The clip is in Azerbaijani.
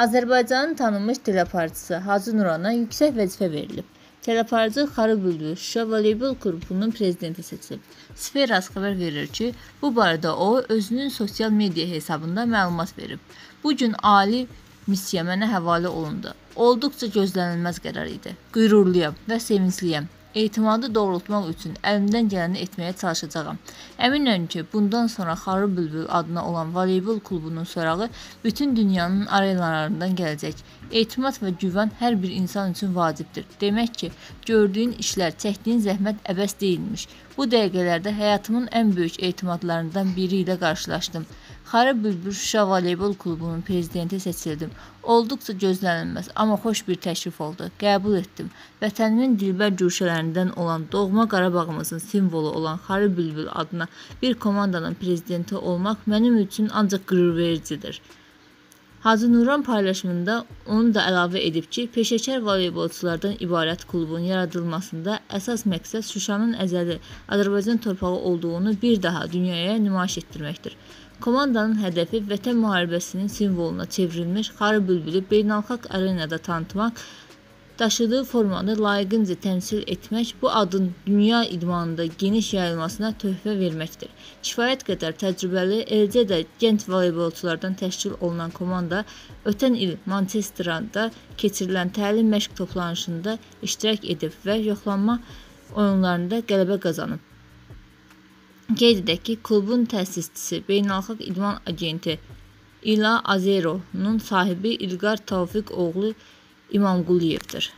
Azərbaycanın tanınmış teleparçısı Hacı Nurana yüksək vəzifə verilib. Teleparçı Xarı Bülbül Şuşa voleybol klubunun prezidenti seçilib. Sferas xəbər verir ki, bu barədə o özünün sosial media hesabında məlumat verib. Bu gün ali missiya mənə həvalə olundu. Olduqca gözlənilməz qərar idi. Qürurluyam və sevincliyəm. Etimadı doğrultmaq üçün əlimdən gələni etməyə çalışacağam. Əminəm ki, bundan sonra Xarı Bülbül adına olan voleybol klubunun sorağı bütün dünyanın arenalarından gələcək. Etimad və güvən hər bir insan üçün vacibdir. Demək ki, gördüyün işlər, çəkdiyin zəhmət əbəs deyilmiş. Bu dəqiqələrdə həyatımın ən böyük etimadlarından biri ilə qarşılaşdım. Xarı Bülbül Şuşa voleybol klubunun prezidenti seçildim. Olduqca gözlənilməz, amma xoş bir təklif oldu. Qəbul etdim. Vətənimin dilbər güşələrindən olan doğma Qarabağımızın simvolu olan Xarı Bülbül adına bir komandanın prezidenti olmaq mənim üçün ancaq qürurvericidir. Hacı Nuran paylaşımında onu da əlavə edib ki, peşəkar voleybolçulardan ibarət klubun yaradılmasında əsas məqsəd Şuşanın əzəli Azərbaycan torpağı olduğunu bir daha dünyaya nümayiş etdirməkdir. Komandanın hədəfi Vətən müharibəsinin simvoluna çevrilmiş Xarı bülbülü beynəlxalq arenada tanıtmaq, daşıdığı formanı layiqincə təmsil etmək, bu adın dünya idmanında geniş yayılmasına töhfə verməkdir. Kifayət qədər təcrübəli, eləcə də gənc voleybolçulardan təşkil olunan komanda ötən il Manchesterdə keçirilən təlim məşq toplanışında iştirak edib və yoxlanma oyunlarında qələbə qazanıb. Qeyd edək ki, klubun təsisçisi Beynəlxalq İdman Agenti İla Azerov-nun sahibi İlqar Tavfiq oğlu İmamquliyevdir.